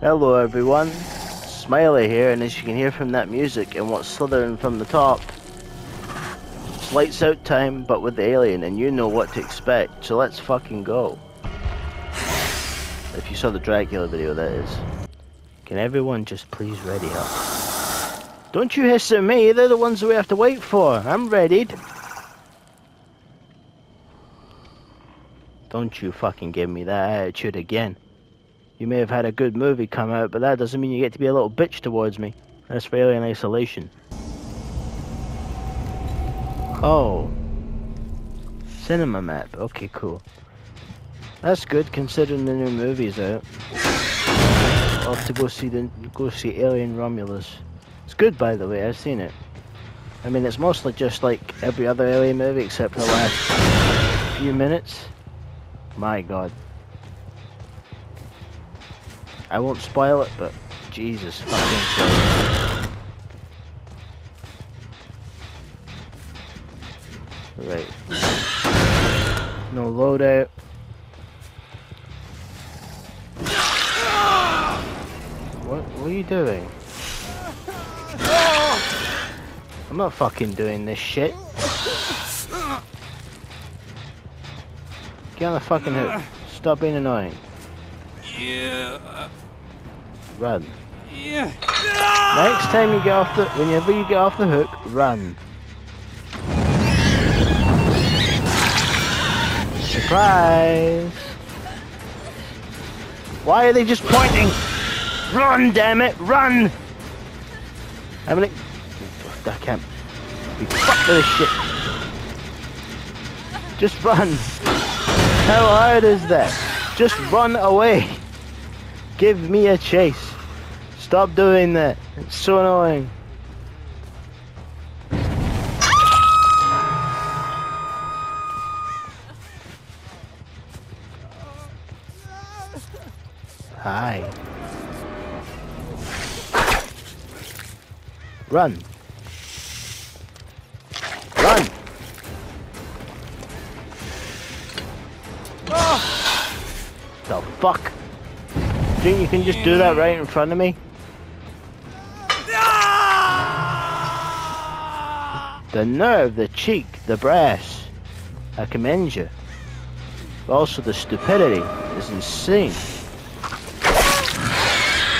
Hello everyone, Smiler here, and as you can hear from that music and what's slithering from the top, it's lights out time, but with the alien, and you know what to expect, so let's fucking go. If you saw the Dracula video, that is. Can everyone just please ready up? Don't you hiss at me, they're the ones that we have to wait for. I'm readied. Don't you fucking give me that attitude again. You may have had a good movie come out, but that doesn't mean you get to be a little bitch towards me. That's for Alien Isolation. Oh. Cinema map. Okay, cool. That's good considering the new movie's out. I'll to go see the go see Alien Romulus. It's good by the way, I've seen it. I mean it's mostly just like every other Alien movie except for the last few minutes. My god. I won't spoil it, but Jesus fucking. Right. No loadout. What, what are you doing? I'm not fucking doing this shit. Get on the fucking hook. Stop being annoying. Yeah. Run. Yeah. Next time you get off the, whenever you get off the hook, run. Surprise! Why are they just pointing? Run, damn it, run! How many? I can't be fucked with this shit. Just run. How hard is that? Just run away. Give me a chase. Stop doing that. It's so annoying. Hi. Run. Run. The fuck? Think you can just do that right in front of me? The nerve, the cheek, the brass. I commend you. Also the stupidity is insane.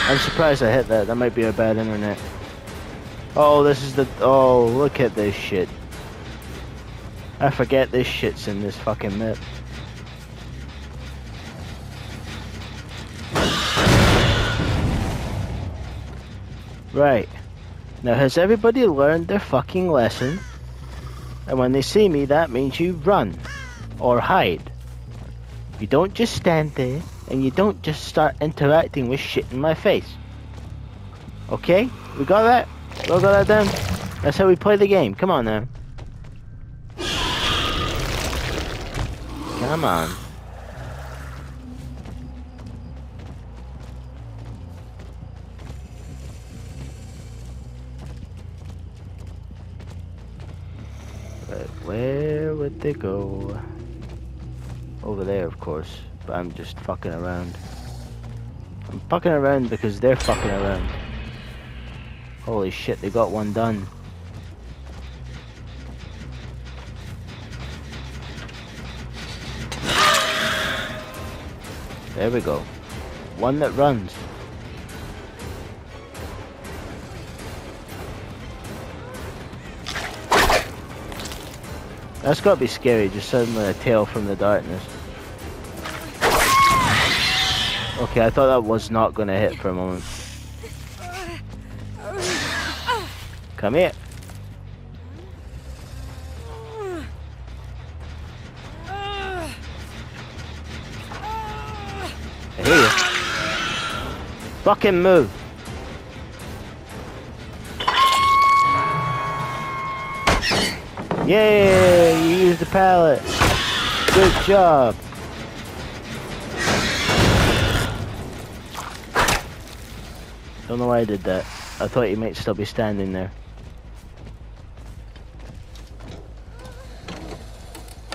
I'm surprised I hit that. That might be a bad internet. Oh, this is the... Oh, look at this shit. I forget this shit's in this fucking map. Right. Now, has everybody learned their fucking lesson? And when they see me, that means you run. Or hide. You don't just stand there, and you don't just start interacting with shit in my face. Okay? We got that? We got that done? That's how we play the game. Come on now. Come on. Where would they go? Over there, of course. But I'm just fucking around. I'm fucking around because they're fucking around. Holy shit, they got one done. There we go. One that runs. That's gotta be scary, just suddenly a tail from the darkness. Okay, I thought that was not gonna hit for a moment. Come here. I hear you. Fucking move. Yeah, you used the pallet. Good job. Don't know why I did that. I thought you might still be standing there.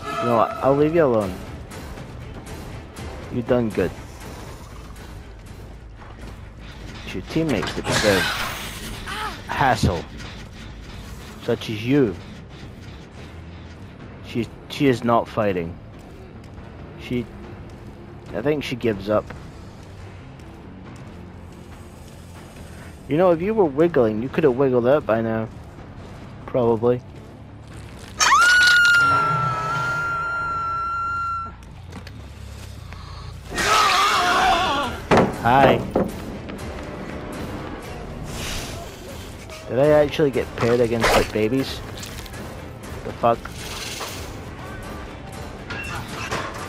What? I'll leave you alone. You've done good. It's your teammates that deserve hassle, such as you. She is not fighting. She, I think she gives up. You know, if you were wiggling, you could have wiggled up by now. Probably. Hi. Did I actually get paired against like babies? The fuck?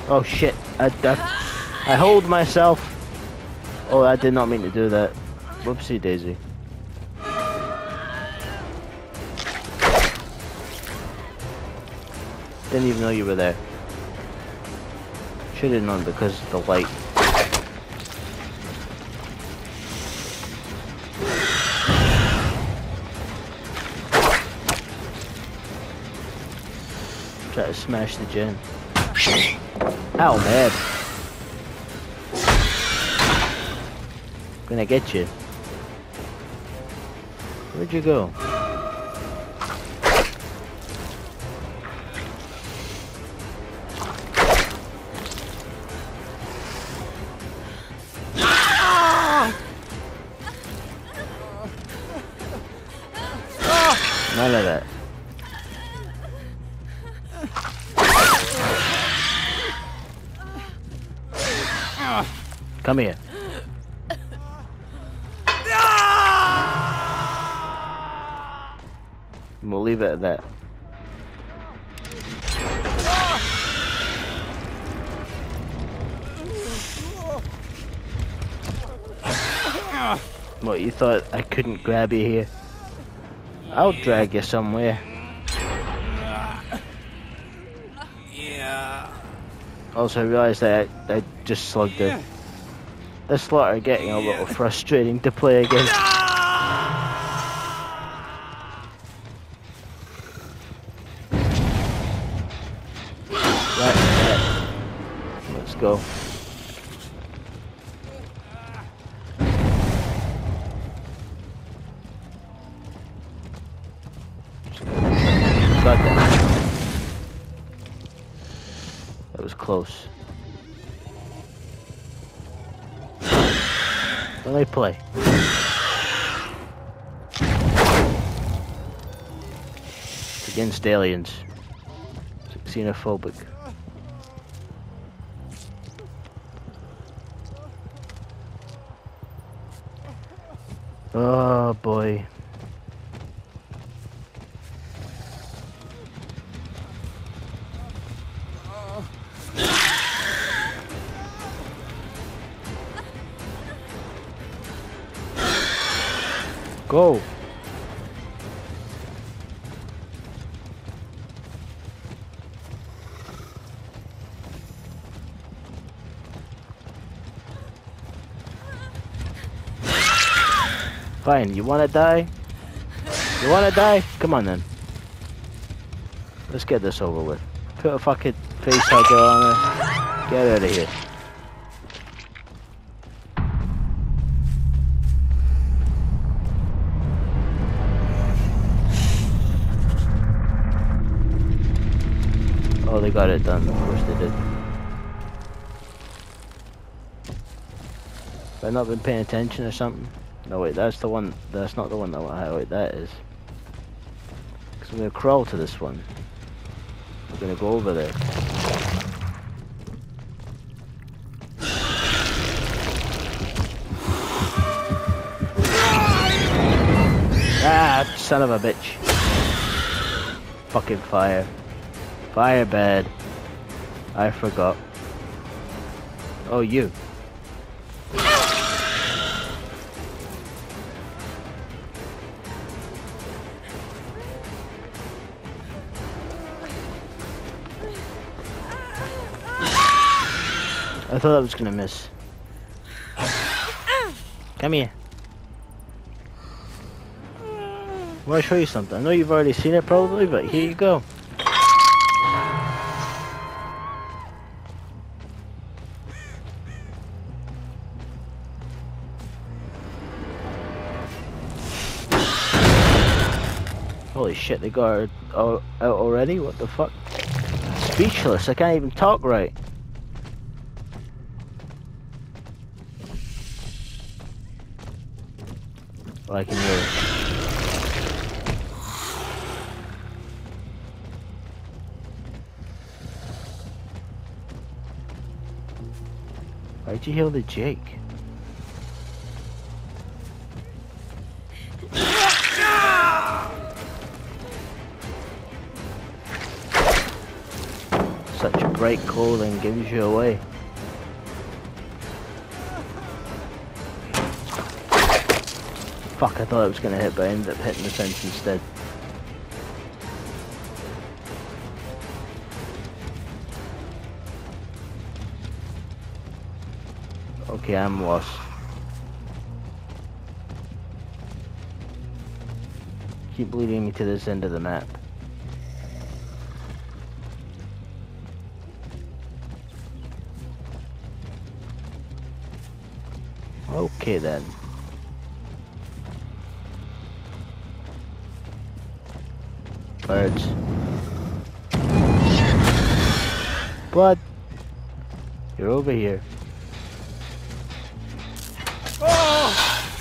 Oh shit, I, I, I hold myself. Oh, I did not mean to do that. Whoopsie daisy. Didn't even know you were there. Should have known because of the light. Try to smash the gen. Ow, man. Gonna get you. Where'd you go? Grab you here? I'll drag you somewhere. Yeah. Also, realised that I, I just slugged her. This slaughter getting a little frustrating to play against. Aliens. Xenophobic. Fine, you wanna die? You wanna die? Come on then. Let's get this over with. Put a fucking face hugger on her. Get out of here. Oh, they got it done. Of course they did. I not been paying attention or something? No, wait, that's the one. That's not the one that I want to. That is. Because I'm going to crawl to this one. We're going to go over there. Ah, son of a bitch. Fucking fire. Fire bed. I forgot. Oh, you. thought I was gonna miss. Come here. I want to show you something. I know you've already seen it probably, but here you go. Holy shit, they got out already? What the fuck? Speechless, I can't even talk right. Why'd you heal the Jake? Such a bright clothing gives you away. Fuck, I thought I was gonna hit, but I ended up hitting the fence instead. Okay, I'm lost. Keep leading me to this end of the map. Okay then. Birds. Blood. You're over here.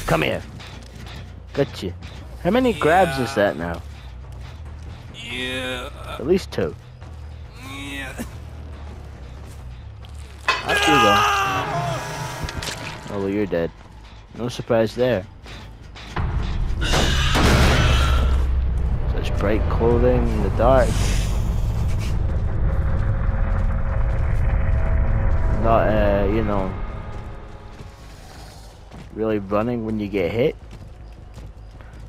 Come here. Gotcha. How many grabs is that now? Yeah. At least two. Yeah. Up you go. Oh, well, you're dead. No surprise there. Bright clothing in the dark. Not, uh, you know, really running when you get hit.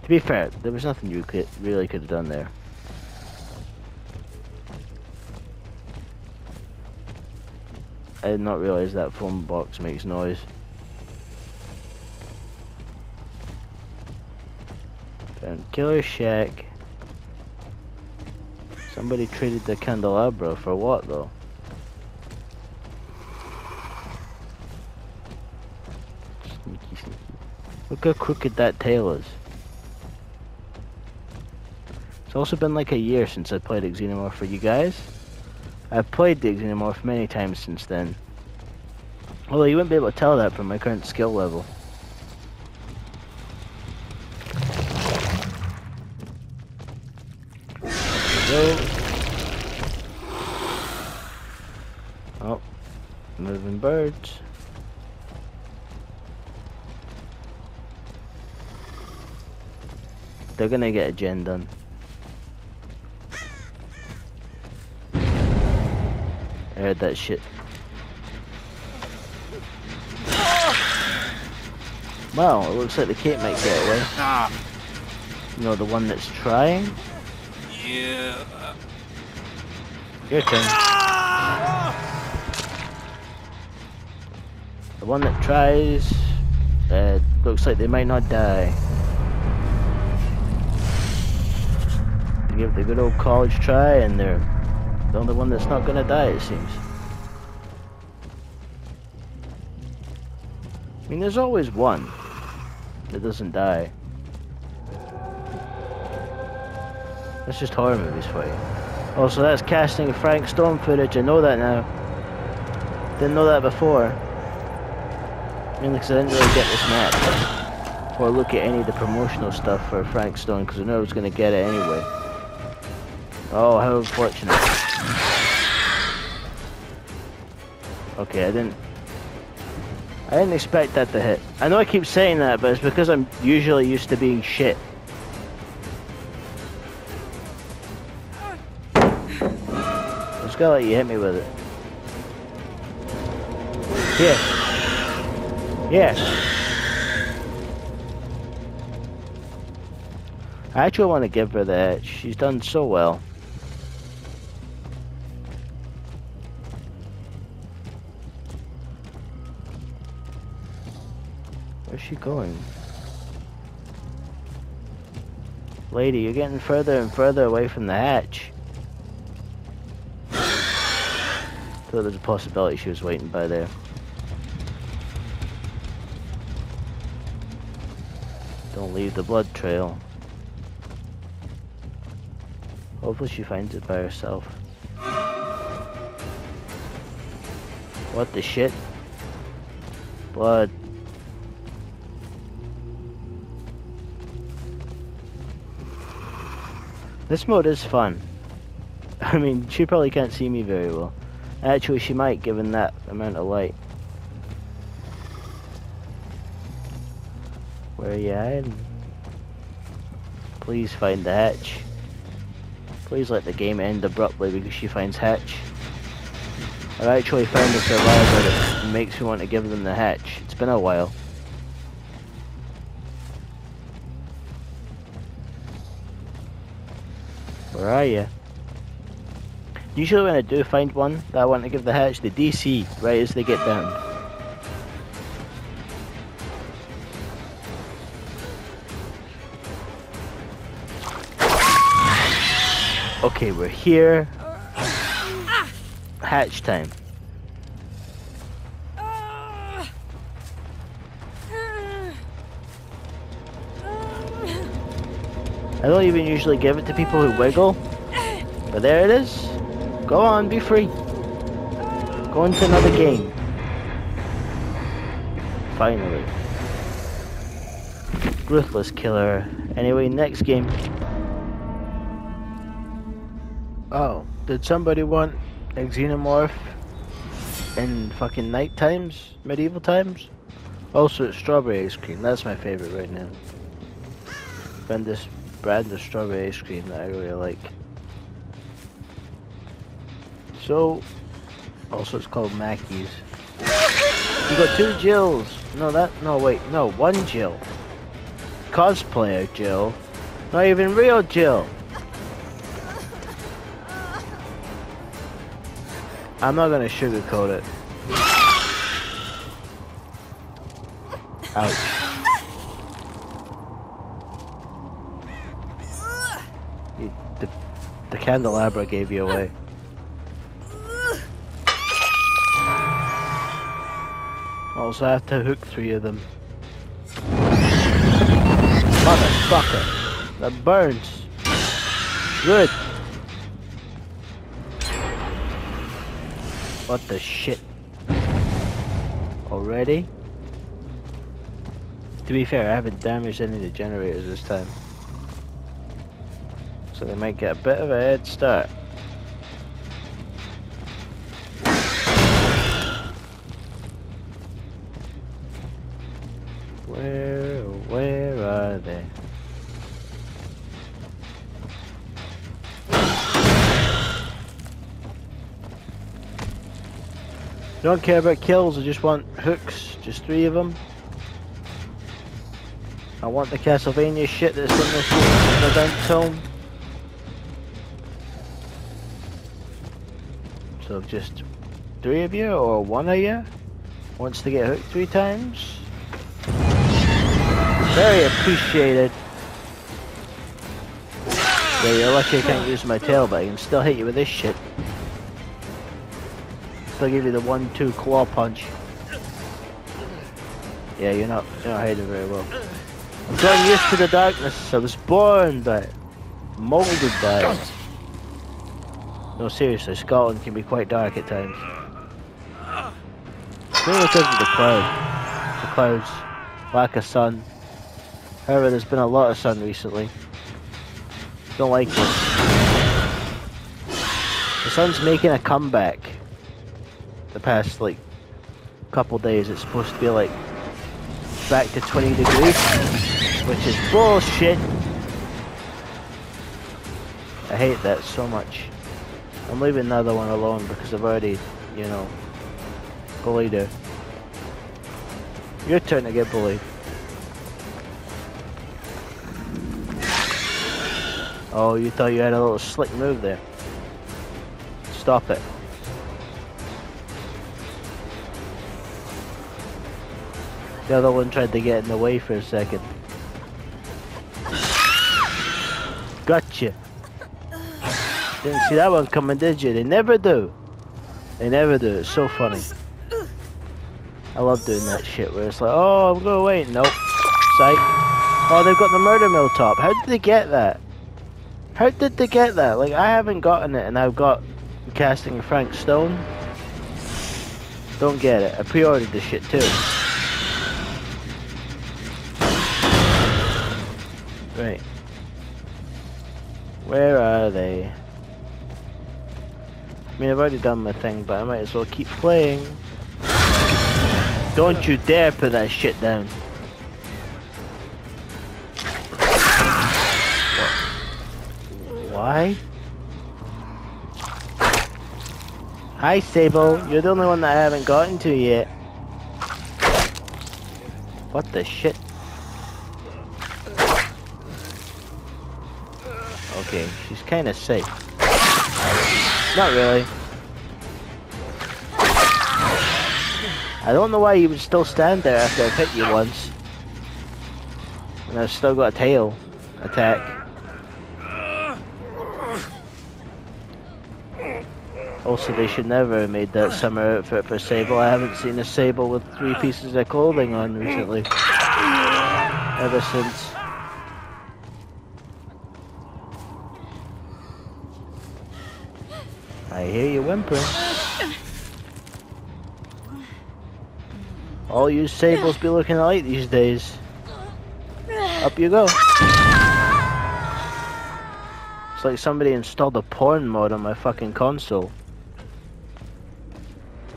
To be fair, there was nothing you could really could have done there. I did not realize that phone box makes noise. Found Killer Shack. Somebody traded the candelabra for what though? Sneaky, sneaky. Look how crooked that tail is. It's also been like a year since I played Xenomorph for you guys. I've played the Xenomorph many times since then. Although you wouldn't be able to tell that from my current skill level. They're gonna get a gen done. I heard that shit. Well, it looks like the kid might get away. Ah. You know, the one that's trying? Yeah. Your turn. The one that tries, uh, looks like they might not die. They give the good old college try and they're the only one that's not gonna die, it seems. I mean, there's always one that doesn't die. That's just horror movies for you. Also, that's casting Frank Stone footage. I know that now. Didn't know that before. Mainly because I didn't really get this map. Or look at any of the promotional stuff for Frank Stone because I knew I was going to get it anyway. Oh, how unfortunate. Okay, I didn't... I didn't expect that to hit. I know I keep saying that, but it's because I'm usually used to being shit. I just gotta let you hit me with it. Yeah. Yeah. I actually want to give her that. She's done so well. Where's she going? Lady, you're getting further and further away from the hatch. Thought there's a possibility she was waiting by there. The blood trail. Hopefully she finds it by herself. What the shit? Blood. This mode is fun. I mean, she probably can't see me very well. Actually, she might, given that amount of light. Where are you hiding? Please find the hatch. Please let the game end abruptly because she finds hatch. I've actually found a survivor that makes me want to give them the hatch. It's been a while. Where are you? Usually when I do find one that I want to give the hatch, the DC right as they get down. Okay, we're here. Hatch time. I don't even usually give it to people who wiggle. But there it is. Go on, be free. Go into another game. Finally. Ruthless killer. Anyway, next game. Oh, did somebody want a xenomorph in fucking night times? Medieval times? Also, strawberry ice cream. That's my favorite right now. Found this brand of strawberry ice cream that I really like. So, also it's called Mackie's. You got two Jills. No, that, no, wait, no, one Jill. Cosplayer Jill. Not even real Jill. I'm not gonna sugarcoat it. Ouch. You, the, the candelabra gave you away. Also, I have to hook three of them. Motherfucker! That burns! Good! What the shit? Already? To be fair, I haven't damaged any of the generators this time. So they might get a bit of a head start. Don't care about kills, I just want hooks, just three of them. I want the Castlevania shit that's in this event. So just three of you or one of you wants to get hooked three times. Very appreciated. Yeah, you're lucky I can't use my tail, but I can still hit you with this shit. Still give you the one-two claw punch. Yeah, you're not you're not hiding very well. I'm getting used to the darkness. I was born by it. Molded by it. No, seriously, Scotland can be quite dark at times. Maybe because of the cloud. The clouds. Lack of sun. However, there's been a lot of sun recently. Don't like it. The sun's making a comeback. The past, like, couple days, it's supposed to be, like, back to 20 degrees. Which is bullshit. I hate that so much. I'm leaving the other one alone because I've already, you know, bullied her. Your turn to get bullied. Oh, you thought you had a little slick move there. Stop it. The other one tried to get in the way for a second. Gotcha. Didn't see that one coming, did you? They never do. They never do. It's so funny. I love doing that shit where it's like, oh, I'm gonna wait. Nope. Sight. Oh, they've got the murder mill top. How did they get that? How did they get that? Like, I haven't gotten it, and I've got casting a Frank Stone. Don't get it. I pre-ordered this shit too. Right. Where are they? I mean, I've already done my thing, but I might as well keep playing. Don't you dare put that shit down. Why? Hi, Sable. You're the only one that I haven't gotten to yet. What the shit? Okay, she's kind of safe. Not really. I don't know why you would still stand there after I've hit you once. And I've still got a tail attack. Also, they should never have made that summer outfit for Sable. I haven't seen a Sable with three pieces of clothing on recently. Ever since. I hear you whimpering. All you Sables be looking light these days. Up you go. It's like somebody installed a porn mode on my fucking console.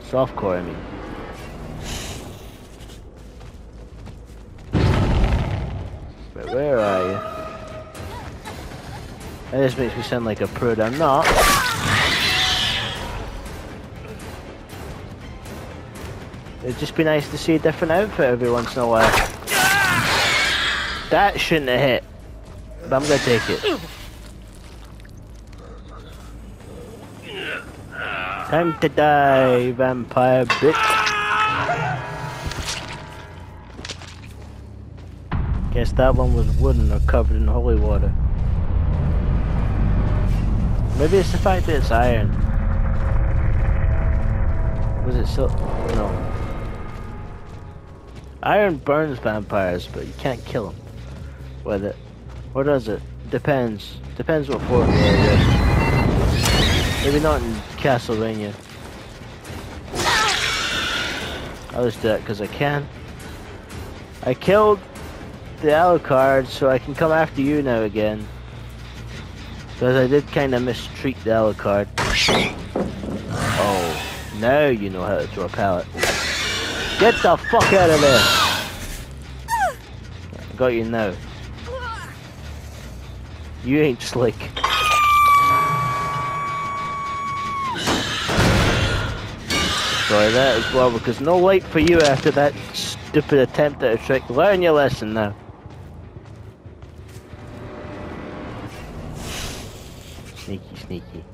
Softcore, I mean. But where are you? That just makes me sound like a prude. I'm not. It'd just be nice to see a different outfit every once in a while. That shouldn't have hit. But I'm gonna take it. Time to die, vampire bitch. Guess that one was wooden or covered in holy water. Maybe it's the fact that it's iron. Was it so? No. Iron burns vampires, but you can't kill them with it. Or does it? Depends. Depends what form you're. Maybe not in Castlevania. I'll just do that because I can. I killed the Alucard, so I can come after you now again. Because I did kind of mistreat the Alucard. Oh, now you know how to throw a pallet. Get the fuck out of there! Got you now. You ain't slick. Sorry that as well because no light for you after that stupid attempt at a trick. Learn your lesson now. Sneaky, sneaky.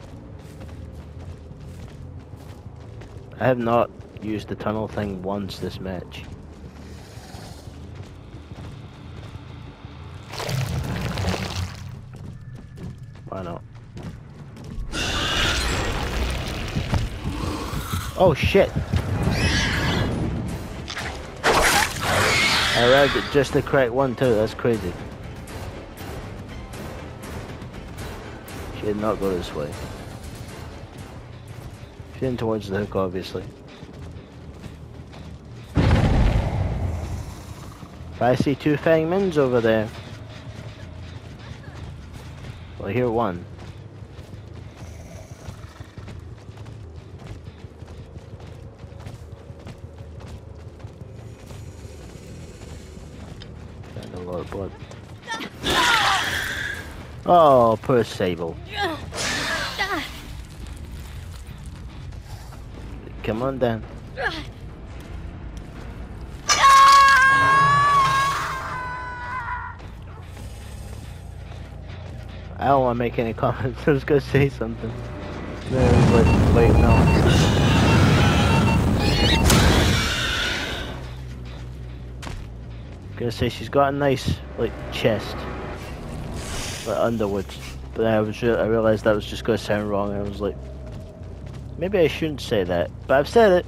I have not used the tunnel thing once this match. Why not? Oh shit! I arrived at just the correct one too, that's crazy. She did not go this way. She's in towards the hook obviously. I see two Fangmans over there. Well, I hear one. Got a lot of blood. Oh, poor Sable. Come on down. I don't want to make any comments. I was gonna say something. No, but wait, no. Gonna say she's got a nice like chest, like Underwood. But then I was I realized that was just gonna sound wrong, and I was like, maybe I shouldn't say that. But I've said it.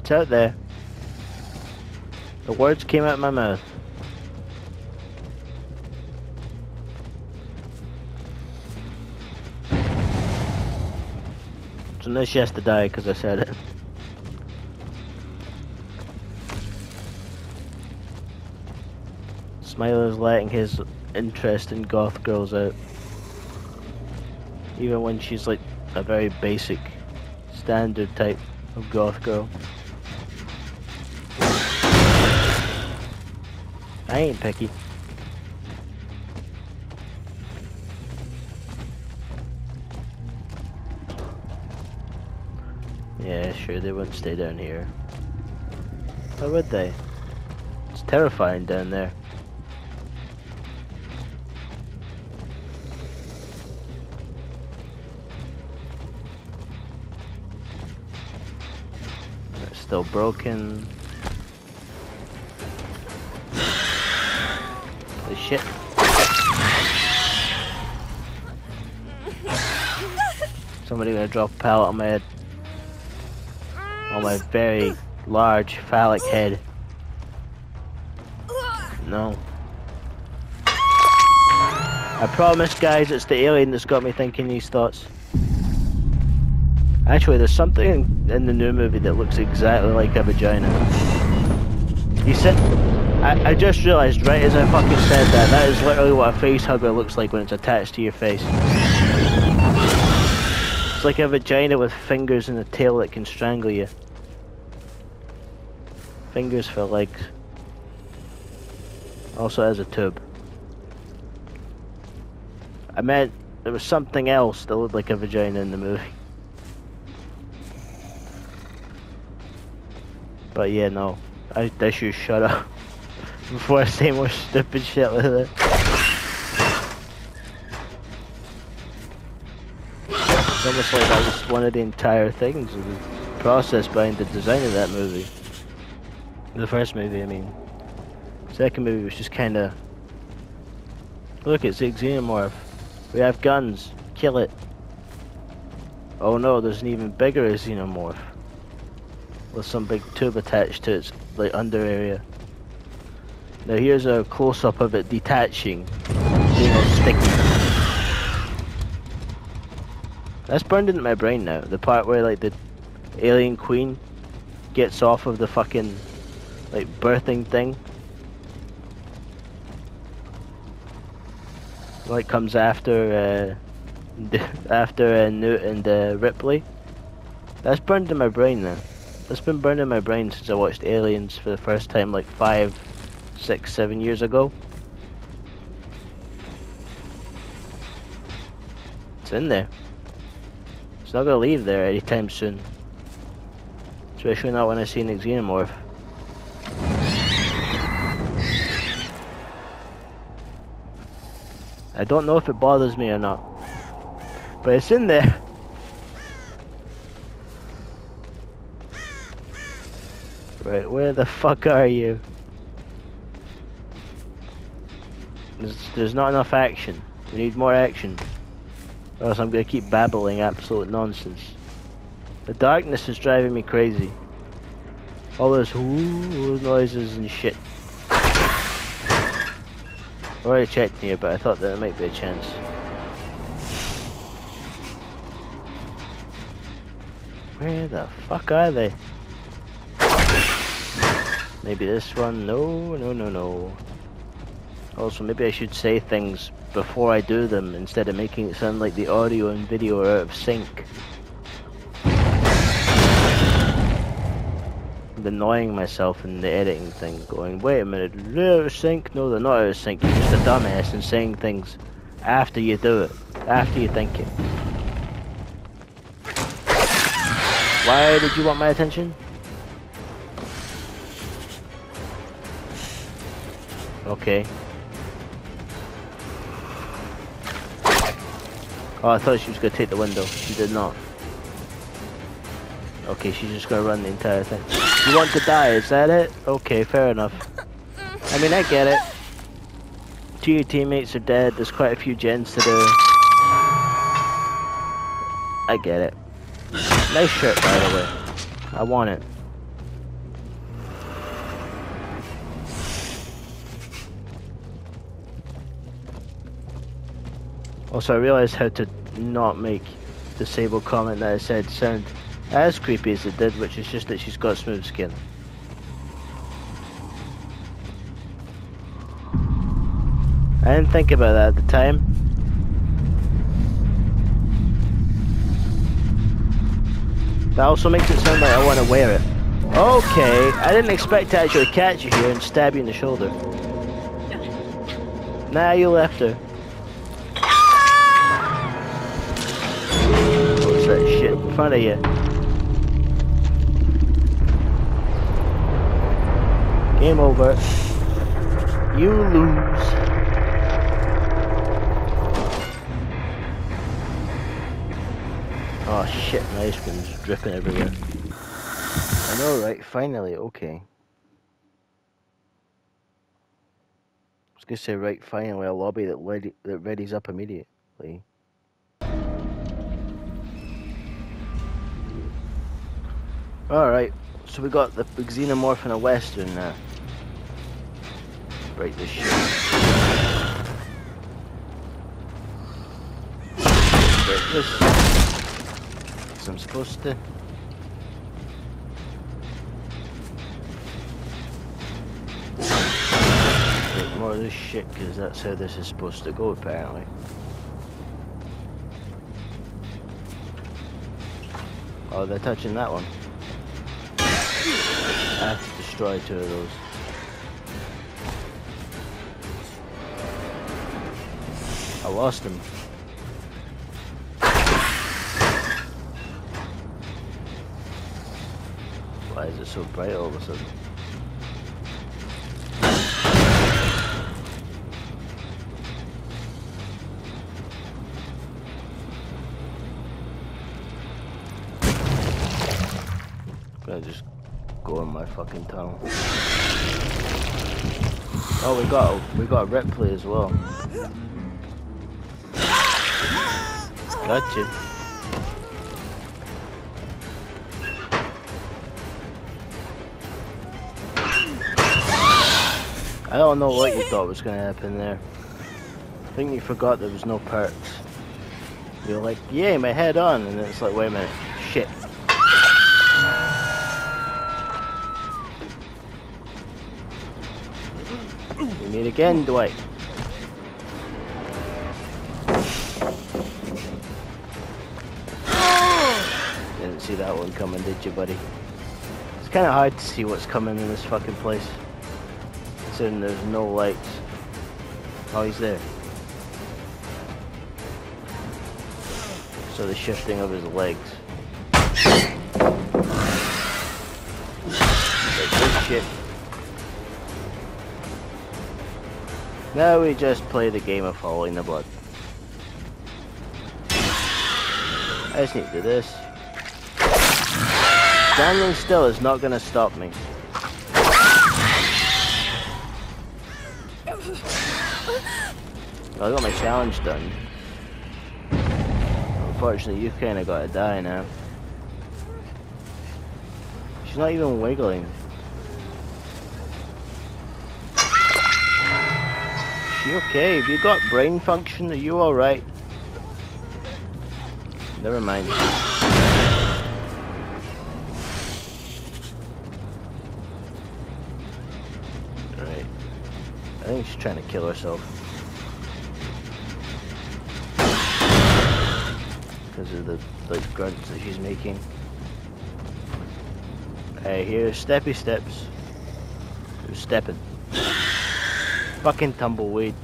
It's out there. The words came out of my mouth. So now she has to die because I said it. Smiler's letting his interest in goth girls out. Even when she's like a very basic, standard type of goth girl. I ain't picky. Sure, they wouldn't stay down here. Why would they? It's terrifying down there. It's still broken. The shit. Somebody gonna drop a pallet on my head. My very large phallic head. No. I promise, guys, it's the alien that's got me thinking these thoughts. Actually, there's something in the new movie that looks exactly like a vagina. You said. I, I just realised right as I fucking said that, that is literally what a face hugger looks like when it's attached to your face. It's like a vagina with fingers and a tail that can strangle you. Fingers for legs. Also has a tube. I meant there was something else that looked like a vagina in the movie. But yeah, no. I, I should shut up before I say more stupid shit like that. It's almost like was one of the entire things of the process behind the design of that movie. The first movie, I mean. Second movie was just kind of. Look, it's xenomorph. We have guns. Kill it. Oh no, there's an even bigger xenomorph. With some big tube attached to its like under area. Now here's a close up of it detaching. Being all sticky. That's burned into my brain now. The part where like the alien queen gets off of the fucking like birthing thing. Like comes after uh, after uh, Newt and uh, Ripley. That's burned in my brain now. That's been burned in my brain since I watched Aliens for the first time like five, six, seven years ago. It's in there. It's not gonna leave there anytime soon. Especially not when I see an xenomorph. I don't know if it bothers me or not. But it's in there. Right, where the fuck are you? There's, there's not enough action. We need more action. Or else I'm gonna keep babbling absolute nonsense. The darkness is driving me crazy. All those whoo noises and shit. I already checked here, but I thought there might be a chance. Where the fuck are they? Maybe this one? No, no, no, no. Also, maybe I should say things before I do them instead of making it sound like the audio and video are out of sync. Annoying myself in the editing thing, going, wait a minute, they're out of sync? No, they're not out of sync. You're just a dumbass and saying things after you do it, after you think it. Why did you want my attention? Okay. Oh, I thought she was gonna take the window. She did not. Okay, she's just gonna run the entire thing. You want to die, is that it? Okay, fair enough. I mean, I get it. Two of your teammates are dead, there's quite a few gens to do. I get it. Nice shirt, by the way. I want it. Also, I realized how to not make disabled comment that I said sound as creepy as it did, which is just that she's got smooth skin. I didn't think about that at the time. That also makes it sound like I want to wear it. Okay, I didn't expect to actually catch you here and stab you in the shoulder. Nah, you left her. What's that shit in front of you? Game over. You lose. Oh shit, my ice cream's dripping everywhere. I know, right? Finally, okay. I was gonna say, right, finally, a lobby that ready, that readies up immediately. Alright, so we got the xenomorph and a western now. Break this shit. Break this. I'm supposed to. Break more of this shit, because that's how this is supposed to go, apparently. Oh, they're touching that one. I have to destroy two of those. I lost him. Why is it so bright all of a sudden? Gonna just go in my fucking tunnel. Oh, we got we got a Ripley as well. Gotcha. I don't know what you thought was gonna happen there. I think you forgot there was no perks. You're like, yay, my head on, and it's like, wait a minute, shit. We meet again, Dwight. Coming, did you, buddy? It's kind of hard to see what's coming in this fucking place. Considering there's no lights. Oh, he's there. So the shifting of his legs. Shit. Now we just play the game of following the blood. I just need to do this. Standing still is not gonna stop me. I got my challenge done. Unfortunately, you kinda gotta die now. She's not even wiggling. She okay? Have you got brain function? Are you alright? Never mind. I think she's trying to kill herself. Because of the like grunts that she's making. Hey, here's steppy steps. Who's stepping? Fucking tumbleweed.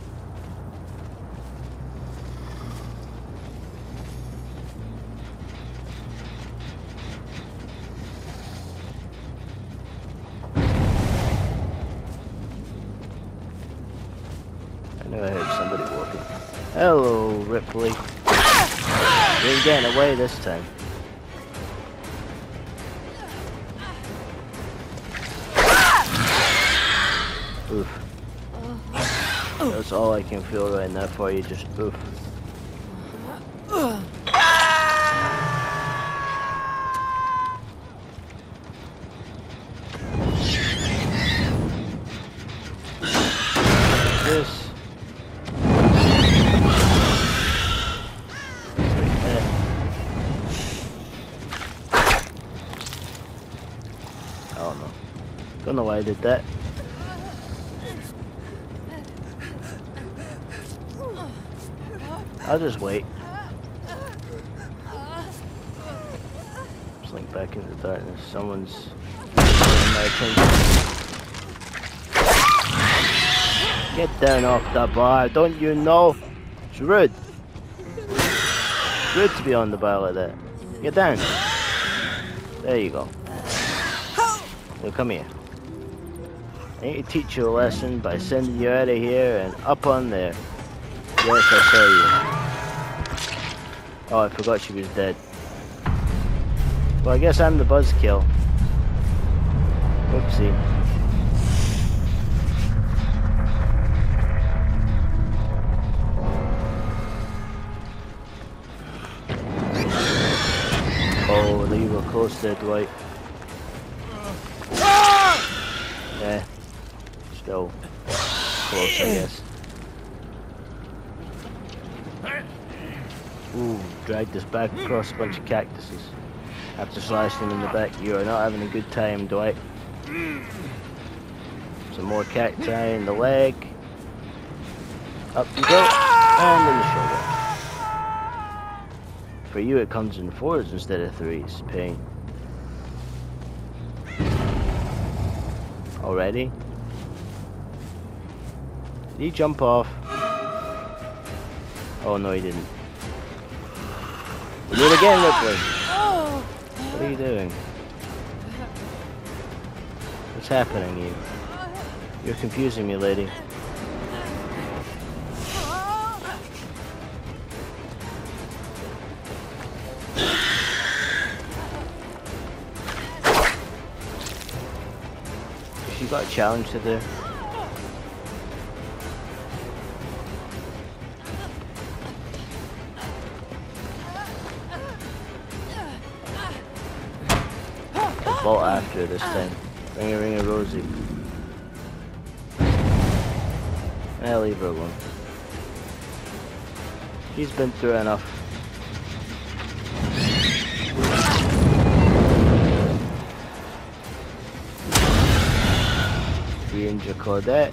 I knew I heard somebody walking. Hello, Ripley. You ain't getting away this time. Oof. That's all I can feel right now for you, just oof. I'll just wait. Slink back into darkness. Someone's. Get down off the bar, don't you know? It's rude. It's rude to be on the bar like that. Get down. There you go. Now come here. I need to teach you a lesson by sending you out of here and up on there. Yes, I saw you. Oh, I forgot she was dead. Well, I guess I'm the buzzkill. Oopsie. Oh, you were close there, Dwight. Ah! Yeah. Still close, I guess. Ooh, dragged us back across a bunch of cactuses. After slashing him in the back, you are not having a good time, Dwight. Some more cacti in the leg. Up you go, and in the shoulder. For you, it comes in fours instead of threes. Pain. Already? Did he jump off? Oh no, he didn't. Do it again, Ripley. What are you doing? What's happening, you? You're confusing me, lady. She got a challenge to do. After this ah. time. Ring a ring a Rosie. I'll leave her alone. She's been through enough. Re-injure Claudette.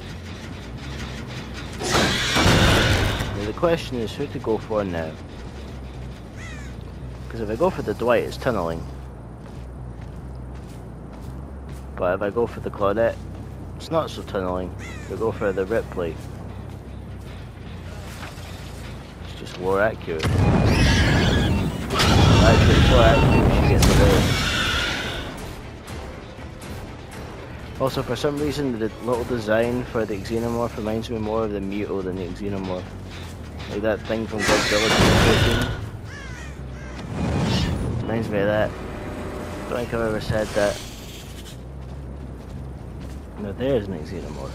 Now the question is who to go for now. Because if I go for the Dwight, it's tunneling. But if I go for the Claudette, it's not so tunneling. If I go for the Ripley, it's just more accurate. Actually, more accurate she gets away. Also, for some reason, the little design for the Xenomorph reminds me more of the Muto than the Xenomorph. Like that thing from Godzilla Reminds me of that. I don't think I've ever said that. No, there's an Xenomorph.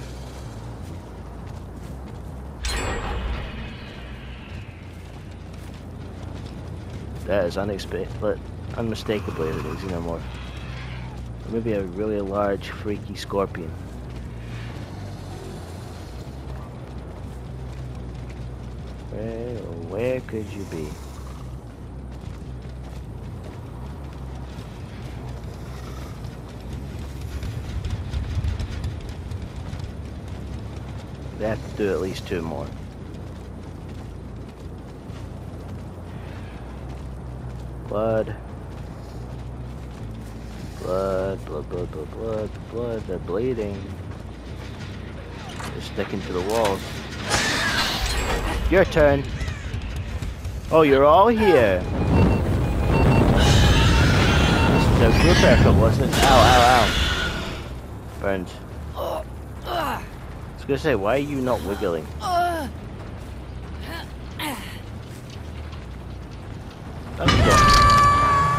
That is unexpected, unmistakably an Xenomorph. Or maybe a really large, freaky scorpion. Where, where could you be? They have to do at least two more. Blood. Blood, blood, blood, blood, blood, blood, they're bleeding. They're sticking to the walls. Your turn. Oh, you're all here. This is a group effort, wasn't it? Ow, ow, ow. Burns. I was gonna say, why are you not wiggling?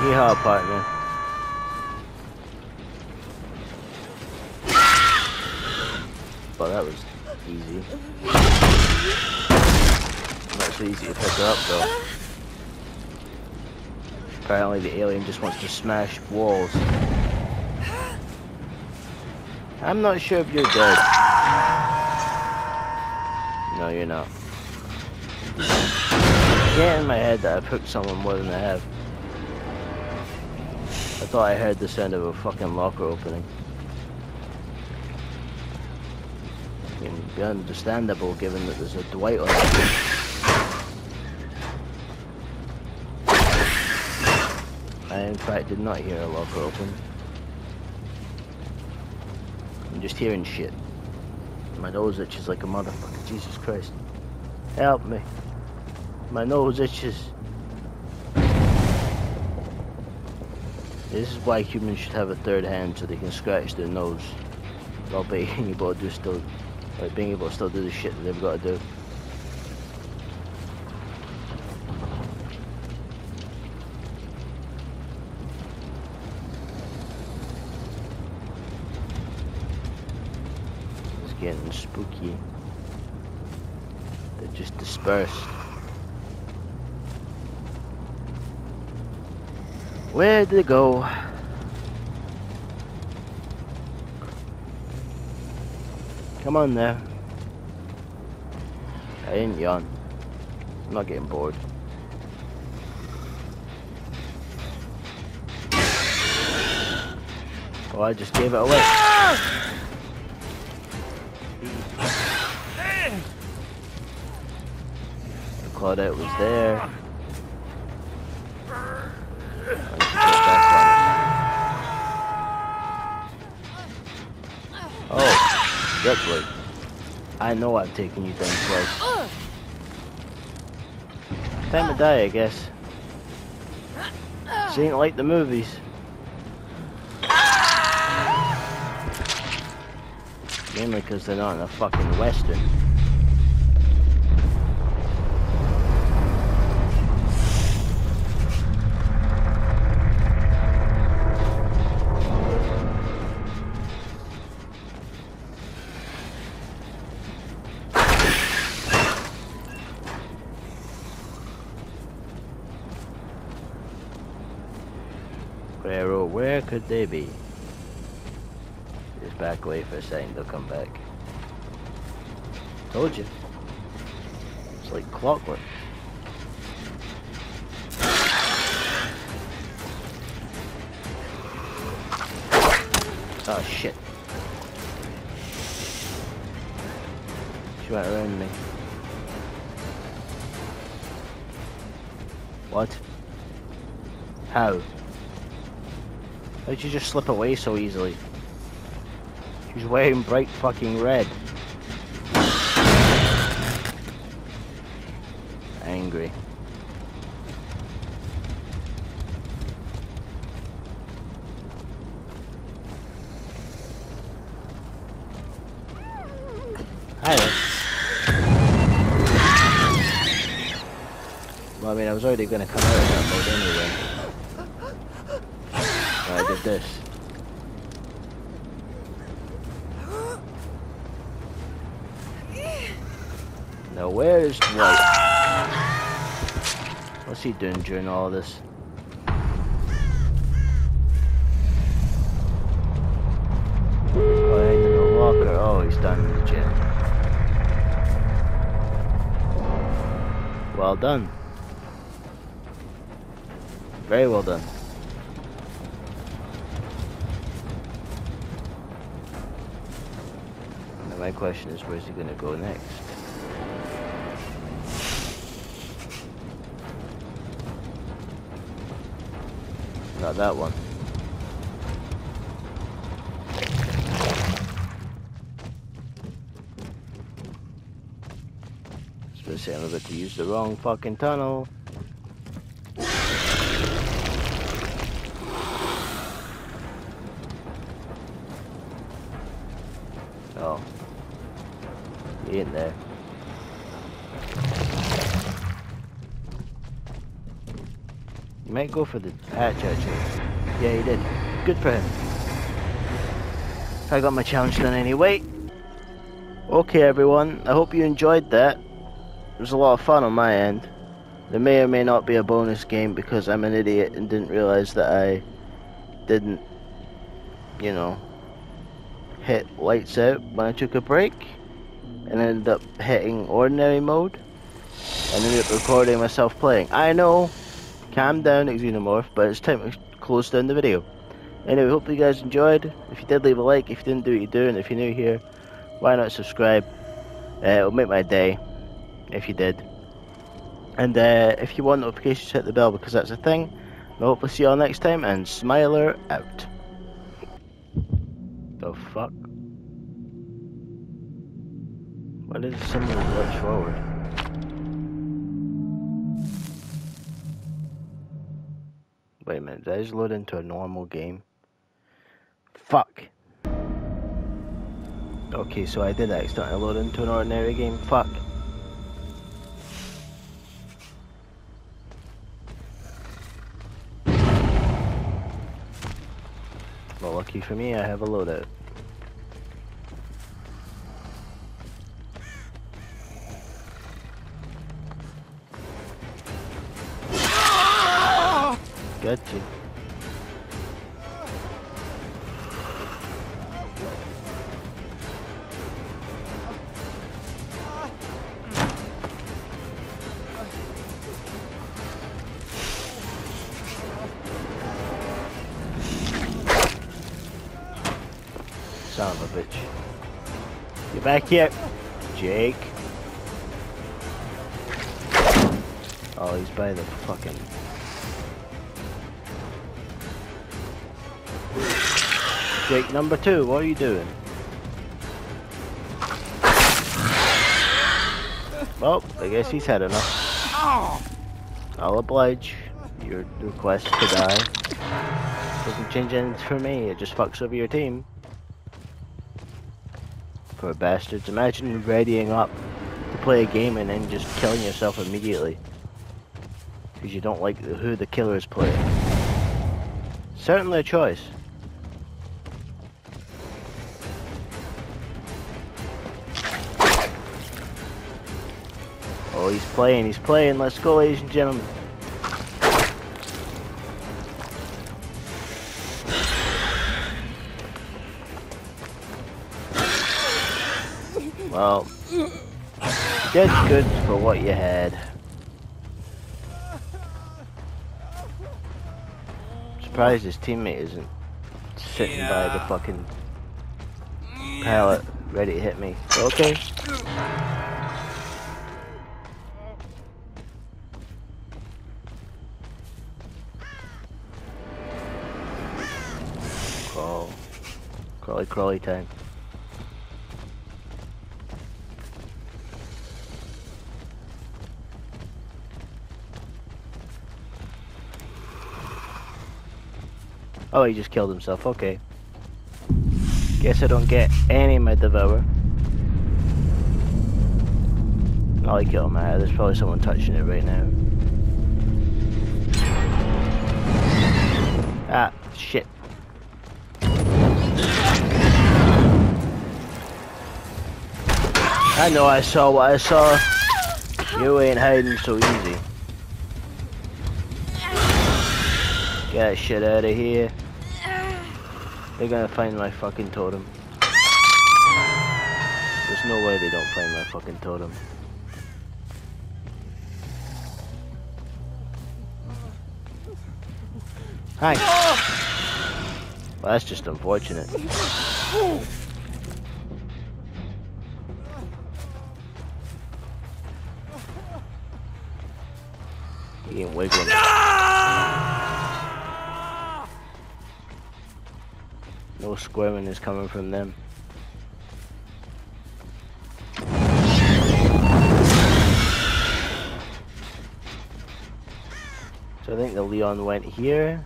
Yeehaw, partner. Well, that was easy. Not so easy to pick up, though. Apparently the alien just wants to smash walls. I'm not sure if you're dead. No, you're not. Get in my head that I've hooked someone more than I have. I thought I heard the sound of a fucking locker opening. can be understandable given that there's a Dwight on it. I in fact did not hear a locker open. I'm just hearing shit. My nose itches like a motherfucker. Jesus Christ. Help me. My nose itches. This is why humans should have a third hand so they can scratch their nose while being able to do still, like being able to still do the shit that they've got to do. Spooky. They're just dispersed. Where did they go? Come on there. I didn't yawn. I'm not getting bored. Oh, I just gave it away. Claudette was there. Oh, right. I know I've taken you down twice. Time to die, I guess. This ain't like the movies. Mainly because they're not in a fucking western. A second, they'll come back. Told you. It's like clockwork. Oh shit. She went around me. What? How? How'd you just slip away so easily? She's wearing bright fucking red. Angry. Hi. Well, I mean, I was already going to come out of that mode anyway. I did this. Now where is Dwight? What's he doing during all this? Oh, in the locker. Oh, he's done in the gym. Well done. Very well done. My question is, where's he gonna go next? Not that one. Especially I'm about to use the wrong fucking tunnel. Go for the hatch actually. Yeah, he did. Good for him. I got my challenge done anyway. Okay everyone, I hope you enjoyed that. It was a lot of fun on my end. There may or may not be a bonus game because I'm an idiot and didn't realize that I didn't, you know, hit lights out when I took a break and ended up hitting ordinary mode and ended up recording myself playing. I know, calm down Xenomorph, but it's time to close down the video. Anyway, hope you guys enjoyed. If you did, leave a like. If you didn't, do what you do. And if you're new here, why not subscribe? Uh, it'll make my day if you did. And uh, if you want notifications, hit the bell because that's a thing. I And hopefully see you all next time. And Smiler out. The fuck? Why did someone glitch forward? Wait a minute, did I just load into a normal game? Fuck. Okay, so I did accidentally load into an ordinary game. Fuck. Well, lucky for me, I have a loadout. Got you. Son of a bitch. Get back here, Jake. Oh, he's by the fucking. Jake number two, what are you doing? Well, I guess he's had enough. I'll oblige your request to die. Doesn't change anything for me, it just fucks over your team. Poor bastards. Imagine readying up to play a game and then just killing yourself immediately. Because you don't like who the killers play. Certainly a choice. Playing, he's playing. Let's go, ladies and gentlemen. Well, that's good for what you had. Surprised his teammate isn't sitting by the fucking pallet ready to hit me. Okay. Crawly crawly time. Oh, he just killed himself. Okay. Guess I don't get any my devour. Oh, he killed him. Ah, There's probably someone touching it right now. Ah, shit. I know I saw what I saw. You ain't hiding so easy. Get shit out of here. They're gonna find my fucking totem. There's no way they don't find my fucking totem. Hi. Well, that's just unfortunate. He ain't wiggling. No squirming is coming from them. So I think the Leon went here.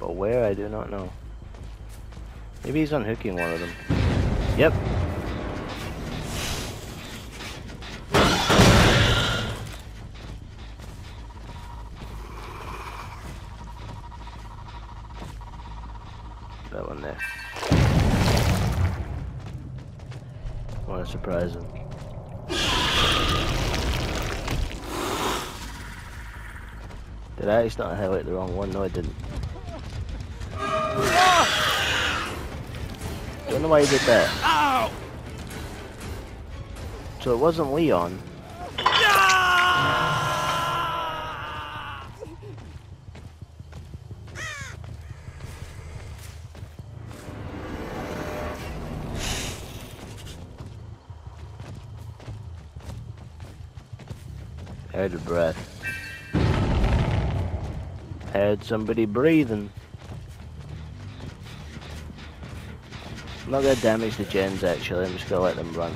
But where, I do not know. Maybe he's unhooking one of them. Yep. I started hill at the wrong one. No, I didn't. Don't know why you did that. Ow! So it wasn't Leon. Out of breath. I heard somebody breathing. I'm not gonna damage the gens actually, I'm just gonna let them run.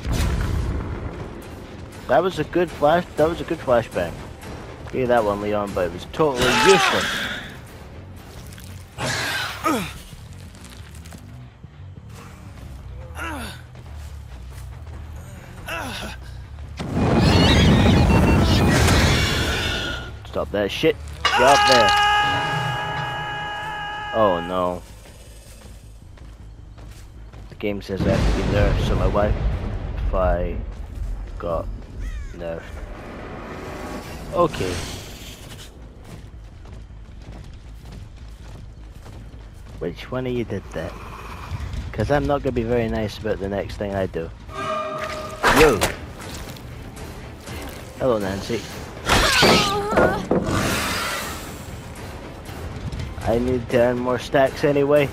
That was a good flash that was a good flashbang. Give that one Leon, but it was totally useless. Stop that shit. Up there. Oh no. The game says I have to be nerfed, so my wife if I got nerfed. Okay. Which one of you did that? Because I'm not to be very nice about the next thing I do. Yo! Hello, Nancy. I need to earn more stacks anyway.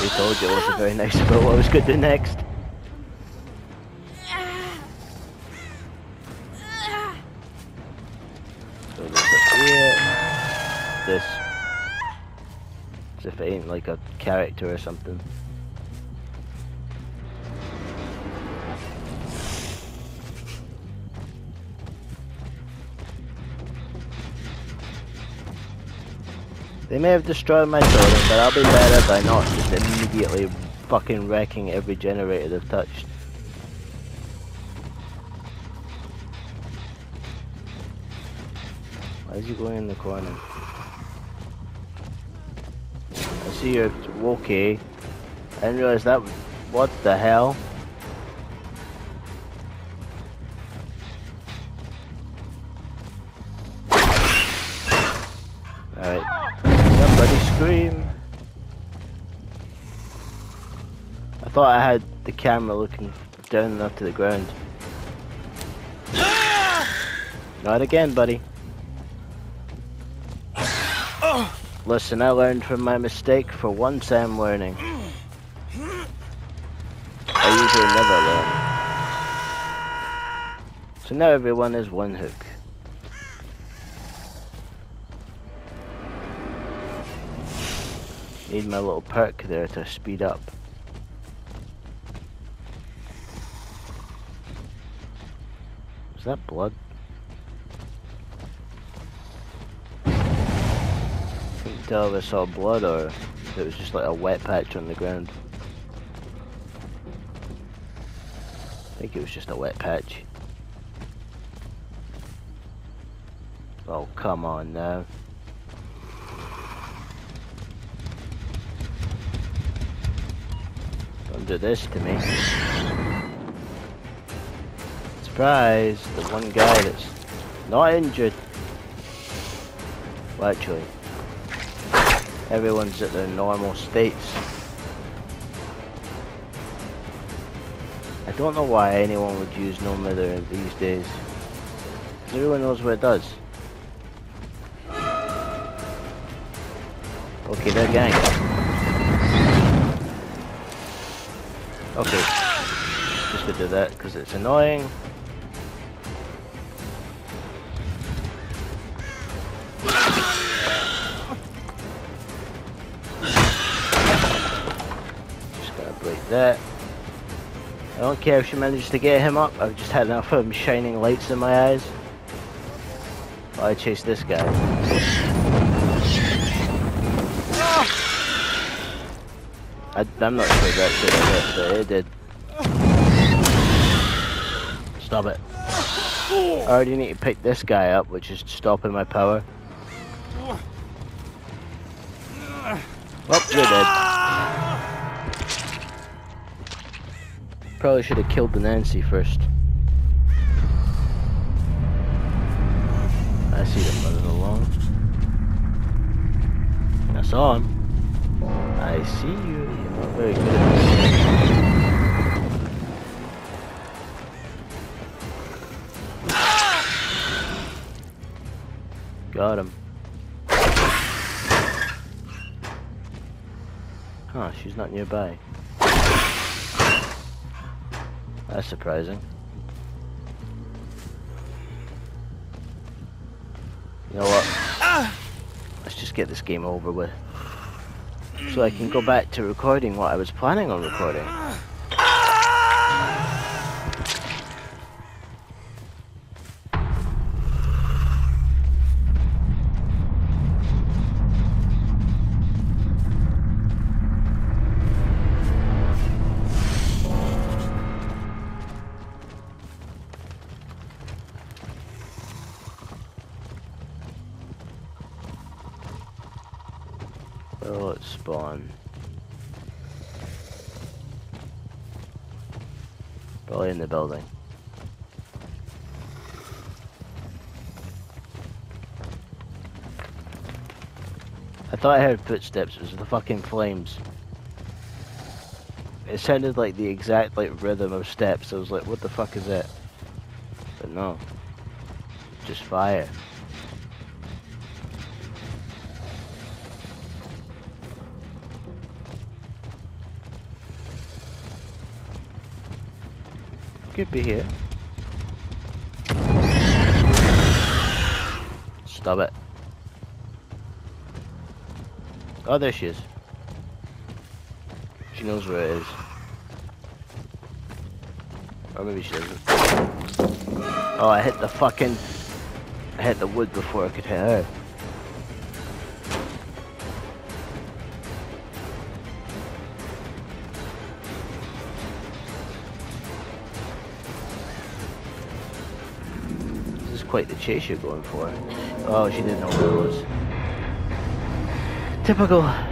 We told you I wasn't very nice about what I was going to do next. So there's a here, this, as if it ain't like a character or something. They may have destroyed my totem, but I'll be better by not just immediately fucking wrecking every generator they've touched. Why is he going in the corner? I see you're okay. I didn't realize that. What the hell? Thought I had the camera looking down enough to the ground. Not again, buddy. Listen, I learned from my mistake. For once, I'm learning. I usually never learn. So now everyone is one hook. Need my little perk there to speed up. Is that blood? Couldn't tell if I saw blood or if it was just like a wet patch on the ground. I think it was just a wet patch. Oh, come on now. Don't do this to me. Surprise! The one guy that's not injured. Well, actually, everyone's at their normal states. I don't know why anyone would use no mither these days. Everyone knows what it does. Okay, they're gang. Okay. Just to do that because it's annoying. I don't care if she managed to get him up, I've just had enough of him shining lights in my eyes. While I chase this guy. I, I'm not sure that have but it did. Stop it. I already need to pick this guy up, which is stopping my power. Well, you're dead. Probably should have killed the Nancy first. I see them running along. I saw him. I see you. You're not very good at this. Got him. Huh, she's not nearby. That's surprising. You know what? Let's just get this game over with. So I can go back to recording what I was planning on recording. Thought I heard footsteps, it was the fucking flames. It sounded like the exact like rhythm of steps, I was like, what the fuck is that? But no. Just fire. Could be here. Stop it. Oh, there she is. She knows where it is. Or maybe she doesn't. Oh, I hit the fucking... I hit the wood before I could hit her. This is quite the chase you're going for. Oh, she didn't know where it was. Typical.